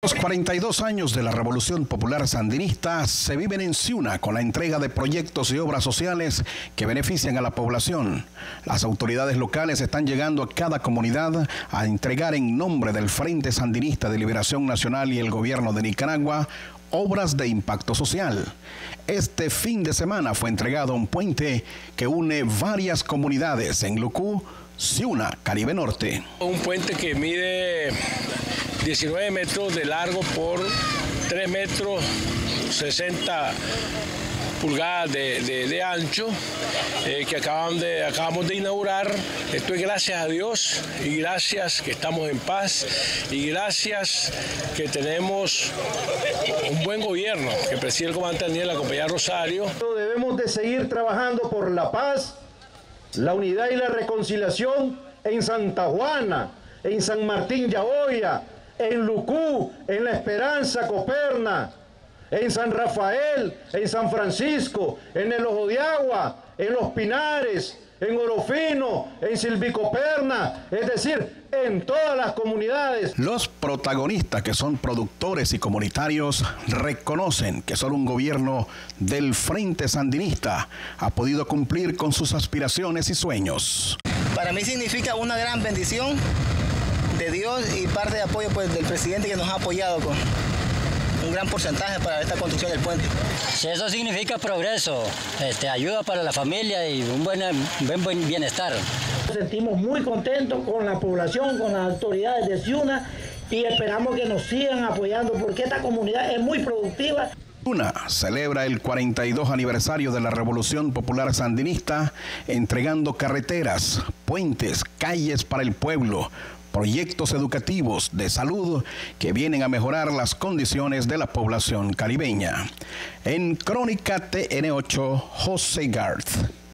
Los 42 años de la Revolución Popular Sandinista se viven en Ciuna con la entrega de proyectos y obras sociales que benefician a la población. Las autoridades locales están llegando a cada comunidad a entregar en nombre del Frente Sandinista de Liberación Nacional y el gobierno de Nicaragua obras de impacto social. Este fin de semana fue entregado un puente que une varias comunidades en Lucú, Ciuna, Caribe Norte. Un puente que mide 19 metros de largo por 3 metros 60 pulgadas de, ancho eh, que acabamos de inaugurar. Esto es gracias a Dios y gracias que estamos en paz y gracias que tenemos un buen gobierno que preside el comandante Daniel, la compañía Rosario. Debemos de seguir trabajando por la paz la unidad y la reconciliación en Santa Juana, en San Martín Yaoya, en Lucú, en La Esperanza, Coperna, en San Rafael, en San Francisco, en el Ojo de Agua, en Los Pinares, en Orofino, en Silvicoperna, es decir, en todas las comunidades. Los protagonistas que son productores y comunitarios reconocen que solo un gobierno del Frente Sandinista ha podido cumplir con sus aspiraciones y sueños. Para mí significa una gran bendición de Dios y parte de apoyo pues, del presidente que nos ha apoyado con, un gran porcentaje para esta construcción del puente. Eso significa progreso, este, ayuda para la familia y un buen, buen bienestar. Nos sentimos muy contentos con la población, con las autoridades de Ciuna y esperamos que nos sigan apoyando porque esta comunidad es muy productiva. Ciuna celebra el 42 aniversario de la Revolución Popular Sandinista, entregando carreteras, puentes, calles para el pueblo, proyectos educativos de salud que vienen a mejorar las condiciones de la población caribeña. En Crónica TN8, José Garth.